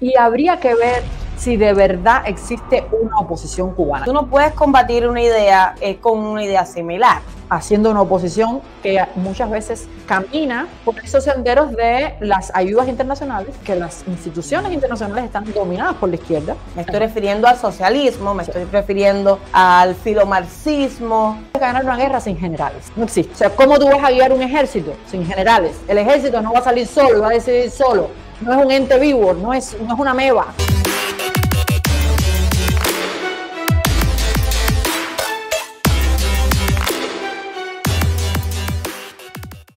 Y habría que ver si de verdad existe una oposición cubana. Tú no puedes combatir una idea eh, con una idea similar. Haciendo una oposición que muchas veces camina por esos senderos de las ayudas internacionales, que las instituciones internacionales están dominadas por la izquierda. Me estoy refiriendo al socialismo, me estoy refiriendo al filomarxismo. Ganar una guerra sin generales, no existe. O sea, ¿cómo tú vas a guiar un ejército sin generales? El ejército no va a salir solo, va a decidir solo. No es un ente vivo, no es, no es una meba.